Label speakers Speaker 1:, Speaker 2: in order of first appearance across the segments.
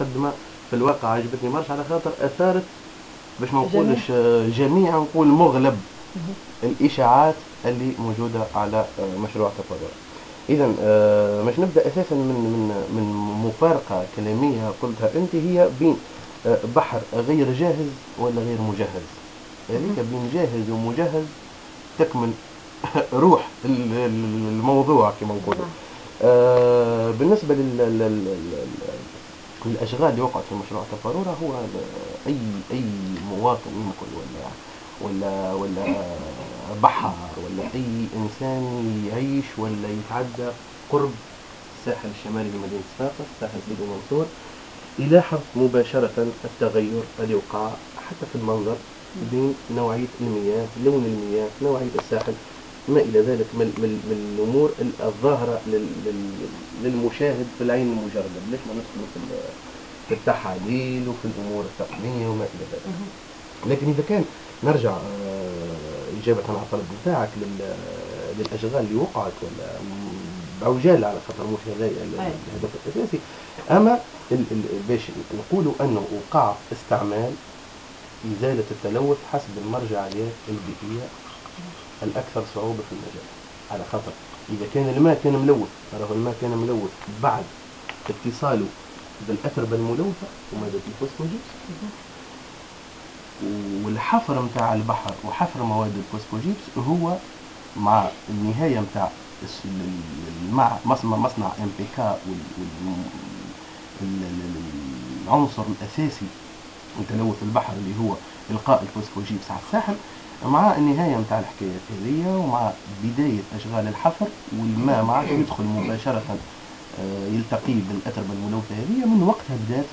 Speaker 1: مقدمة في الواقع. عجبتني برشا على خاطر أثارت باش ما نقولش جميع نقول مغلب الإشاعات اللي موجودة على آه، مشروع تفضل اذا آه، باش نبدأ أساسا من من من مفارقة كلامية قلتها أنت هي بين آه، بحر غير جاهز ولا غير مجهز. هذيك بين جاهز ومجهز تكمن روح الموضوع كما نقولوا. آه بالنسبة لل الاشغال اللي وقعت في مشروع تفارورة هو اي أي مواطن يمكن ولا ولا ولا بحر ولا أي إنسان يعيش ولا يتعدى قرب الساحل الشمالي لمدينة صفاقس ساحل سيدي منصور يلاحظ مباشرة التغير اللي وقع حتى في المنظر بين نوعيه المياه لون المياه نوعية الساحل. ما إلى ذلك من, من, من الأمور الظاهرة للمشاهد في العين المجردة. ليش ما ندخل في, في التحاليل وفي الأمور التقنية وما إلى ذلك. لكن إذا كان نرجع آه، إجابة على الطلب بتاعك للأشغال اللي وقعت ولا بعجال على خاطر مش هذا الهدف الأساسي. أما باش نقولوا أنه وقع استعمال إزالة التلوث حسب المرجعيات البيئية الأكثر صعوبة في المجال على خطر. إذا كان الماء كان ملوث راه الماء كان ملوث بعد اتصاله بالأتربة الملوثة وماذا في الفوسفوجيبس والحفر متاع البحر وحفر مواد الفوسفوجيبس هو مع النهاية متاع مصنع مصنع إم بي كا العنصر الأساسي لتلوث البحر اللي هو إلقاء الفوسفوجيبس على الساحل مع النهاية متاع الحكاية هذية ومع بداية أشغال الحفر والماء ما عادش يدخل مباشرة آه، يلتقي بالأتربة الملوثة هذه من وقتها بدات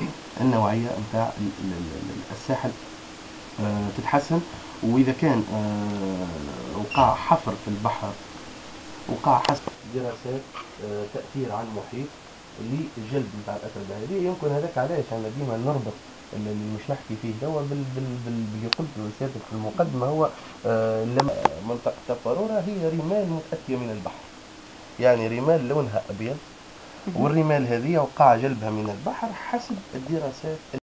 Speaker 1: النوعية متاع الساحل آه، تتحسن. وإذا كان آه، وقع حفر في البحر وقع حسب دراسات تأثير على المحيط لجلب نتاع الأتربة هذه يمكن هذاك علاش؟ أنا ديما نربط اللي مش نحكي فيه دوا بال بال بال باللي قلت لسيادتك في المقدمة هو آه لما منطقة تفاروره هي رمال متأتية من البحر. يعني رمال لونها أبيض والرمال هذه وقع جلبها من البحر حسب الدراسات